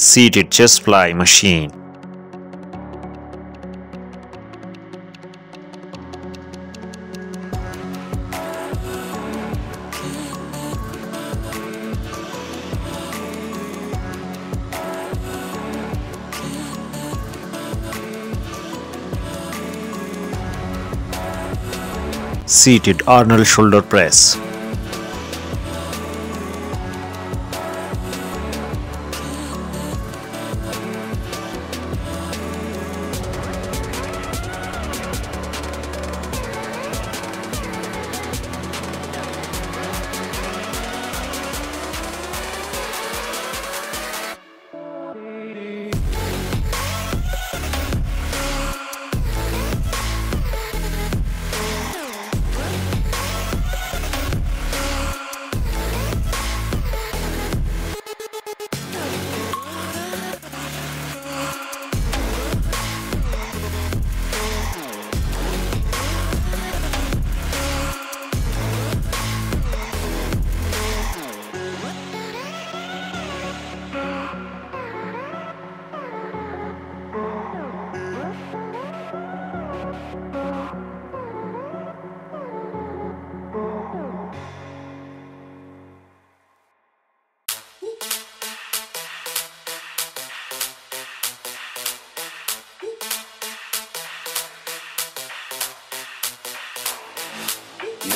seated chest fly machine. Seated Arnold shoulder press.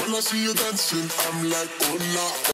When I see you dancing, I'm like, oh la.